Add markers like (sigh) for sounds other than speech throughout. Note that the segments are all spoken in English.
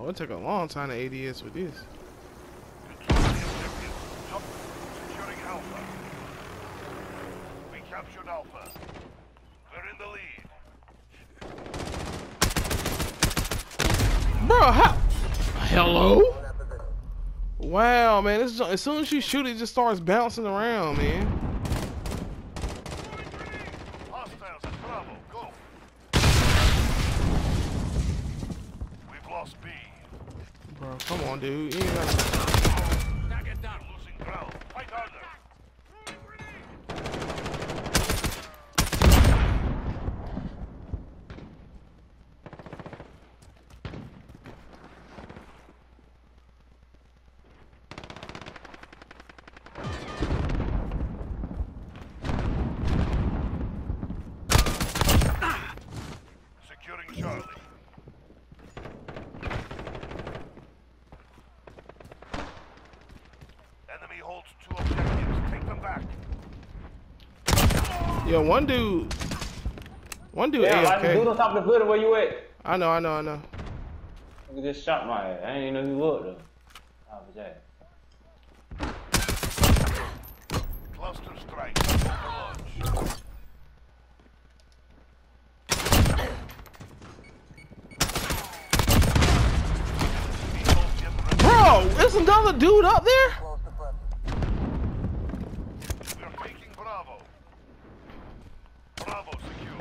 Oh, It'll take a long time to ADS with this. Alpha. We captured Alpha. We're in the lead. Bro, how? Hello? Wow, man. This, as soon as you shoot, it just starts bouncing around, man. Hostiles at Bravo. Go. We've lost B. Bro, come on, dude. You ain't gotta... Target down. Losing ground. Fight harder. Securing Charlie. Enemy holds two objectives. Take them back. Yo, one dude. One dude Yeah, I just dude AFK. on top of the building where you at? I know, I know, I know. You just shot my ass. I didn't even know you looked though. Oh, but yeah. Cluster strike. Overwatch. Bro, there's another dude up there? We're taking Bravo. Bravo secure.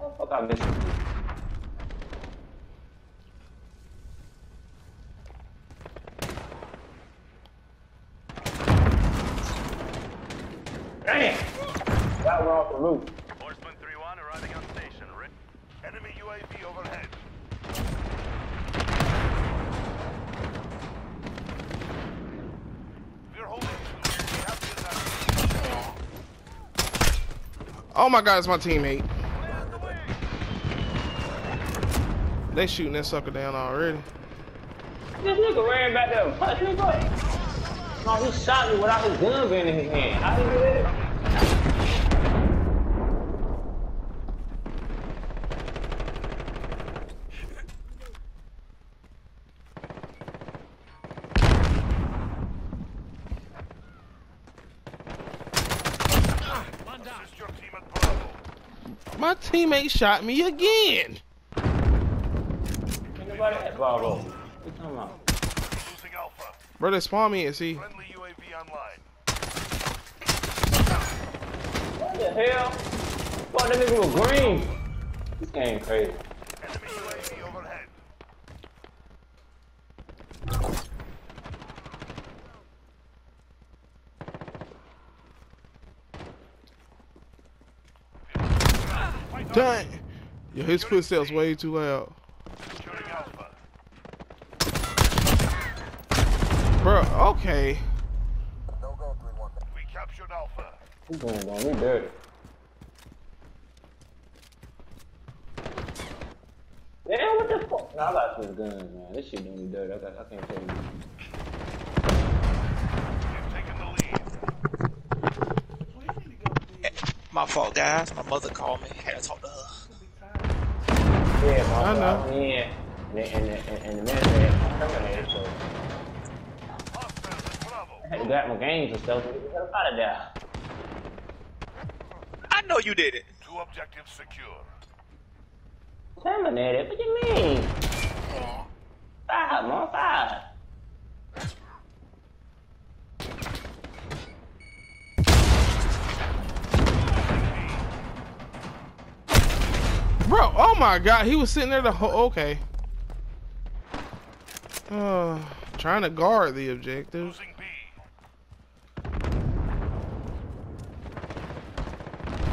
Oh, fuck, I missed you. Damn! That one off the roof. Horseman 3-1 arriving on station. Enemy UAV overhead. We're holding two. We have the advantage. Oh my god, it's my teammate. They shooting that sucker down already. This nigga ran back there and punched me, boy. No, he shot me without his gun being in his hand. How did he do that? My teammate shot me again. Ain't nobody at Bravo. What you talking about? Losing Alpha. Bro, they spawn me at sea. Friendly UAV online. What the hell? Fuck, that nigga was green. This game crazy. Enemy UAV overhead. Fight Dang. Yo, his footsteps way too loud. Bro, okay. We captured Alpha. He going on me dirty. Damn, what the fuck? Nah, I gotta switch guns, man. This shit doing me dirty. I, got, I can't tell you. We've taken the lead. My fault, guys. My mother called me. Had to talk to her. Yeah, my I know. Yeah. And, the- and, the- and, the man said, I'm terminated, so Hostiles at Bravo. I had to grab my games and stuff and get out of there. I know you did it. Two objectives secure. Terminated? What do you mean? Uh-huh. Five, man, five. My god, he was sitting there the whole. Okay. Uh, trying to guard the objective. Losing B.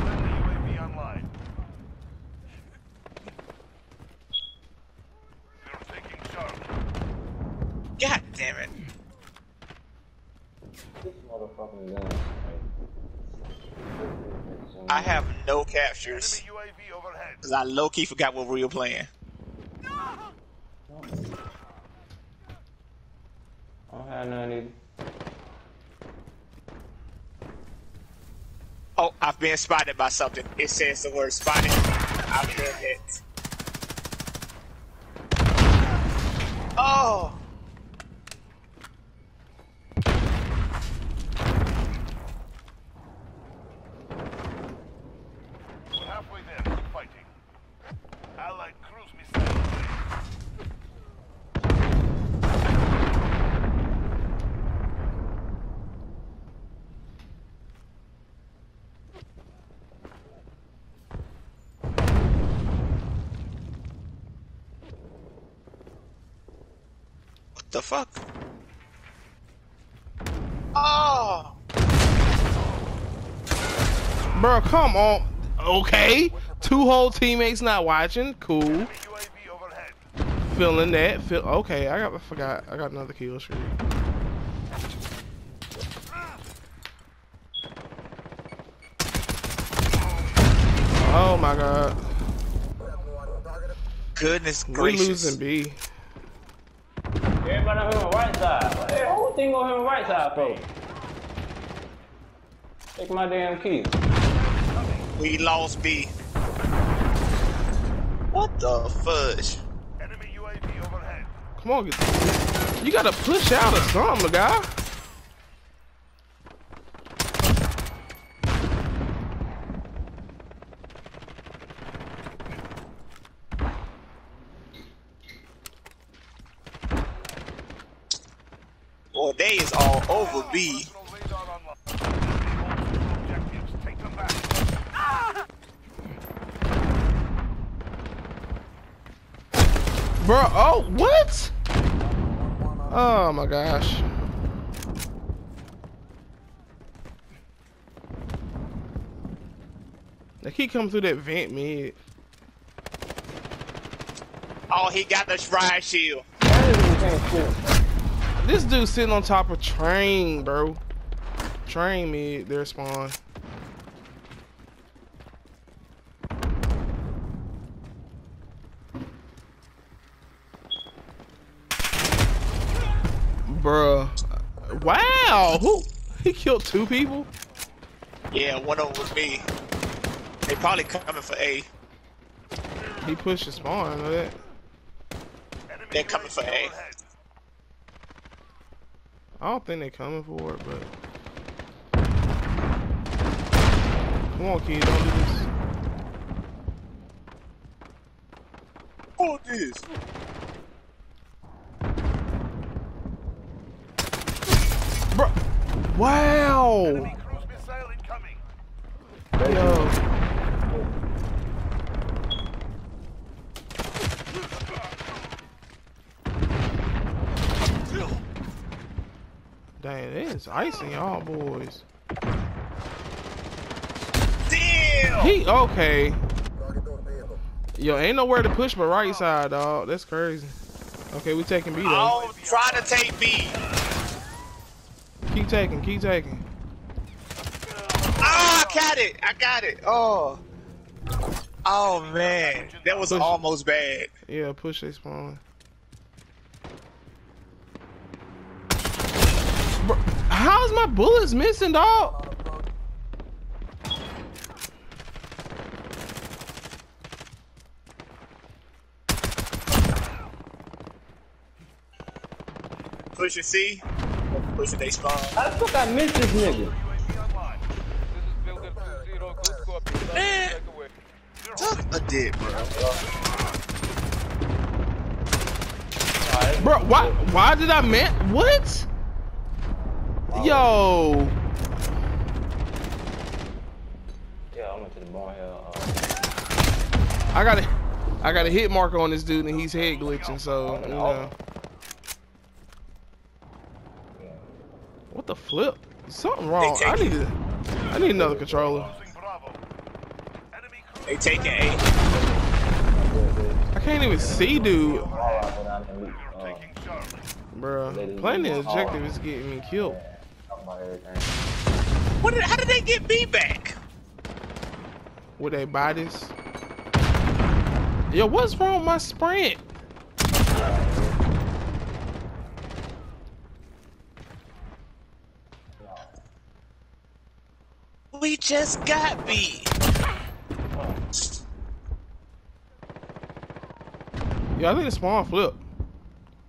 Friendly UAV online. We're taking Charlie. God damn it. This motherfucking gun. I have no captures. Enemy UAV overhead. Because I low key forgot what we were playing. I don't have none either. Oh, I've been spotted by something. It says the word spotted. I've been hit. Oh! We're halfway there. Keep fighting. Allied cruise missile away. What the fuck? Oh! Bro, come on. Okay. Two whole teammates not watching. Cool. Feeling that. Feel okay. I got. I forgot. I got another kill streak. Oh my god. Goodness gracious. We gracious. losing B. Everybody on him on the right side. What the whole thing on him on the right side for? Take my damn key. We lost B. What the fudge? Enemy UAV overhead. Come on, get, you gotta push out or something, guy. They is all over B. Personal radar online. Enemy holds objectives. Take them back. Bro, oh, what? Oh my gosh. They keep coming through that vent mid. Oh, he got the riot shield. This dude sitting on top of train, bro. Train mid, their spawn. Bruh. Wow! Who? (laughs) He killed two people? Yeah, one of them was me. They probably coming for A. He pushed the spawn, I know that. They're coming for A. overhead. I don't think they're coming for it, but. Come on, kid, don't do this. Who this? Bro! Wow! Enemy cruise missile incoming. Yo. Dang, it is icing y'all boys. Damn! He okay. Yo, ain't nowhere to push but right side, dog. That's crazy. Okay, we taking B though. Oh, try to take B. Keep taking, keep taking. Ah, I got it. I got it. Oh. Oh man, that was Push. almost bad. Yeah, push they spawn. Bro, how's my bullets missing, dog? Push and C. Push and they spawn. How the fuck I missed this nigga? UAV online. This is Builder 2-0, good copy. Man. Check away. A dick, bro. Bro, why why did I man what? Yo. Yeah, I went to the bone hill. Uh, I got a I got a hit marker on this dude and he's head glitching, so you know. What the flip? Something wrong. I need to I need another controller. They taking A. I can't even see dude. all right, but I can leave. Uh, taking Charlie. Bruh. Playing the objective is getting me killed. Talk about everything. What did, how did they get me back? Would they buy this? Yo, what's wrong with my sprint? We we just got beat. Yeah, I think it's spawn flip.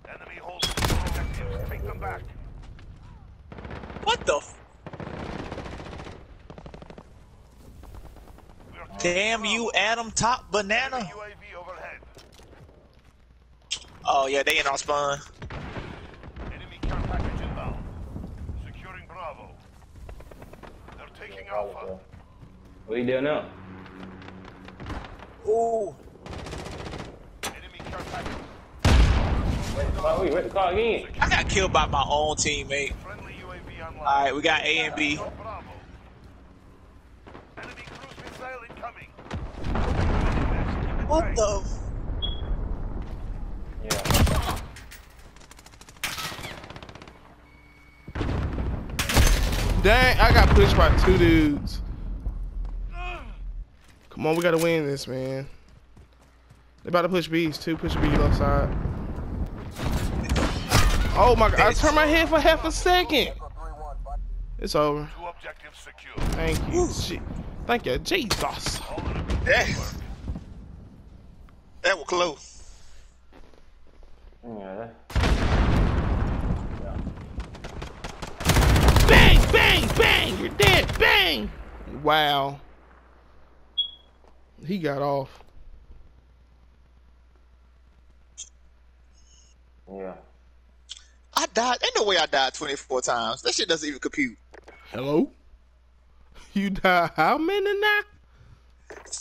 Enemy holding objectives. Take them back. What the? F- Damn you, Adam Top Banana. Oh yeah, they in our spawn. Enemy care package inbound. Securing Bravo. They're taking Alpha. What you doing now? Ooh. Enemy care package. Oh, we ready to call again. I got killed by my own teammate. Friendly UAV online. Alright, we got A and B. Bravo. Enemy cruise missile incoming. What the? Yeah. Dang, I got pushed by two dudes. Come on, we gotta win this, man. They about to push B's too. Push B left side. Oh my god! I turned my head for half a second. It's over. Two objectives secure. Thank you. Je- Thank you, Jesus. All enemy That, that was close. Yeah. Bang, bang, bang! You're dead. Bang! Wow. He got off. Yeah. I died. Ain't no way I died 24 times. That shit doesn't even compute. Hello? You died how many now?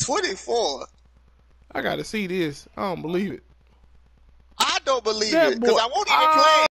24. I gotta see this. I don't believe it. I don't believe That it because I won't even Ah. play.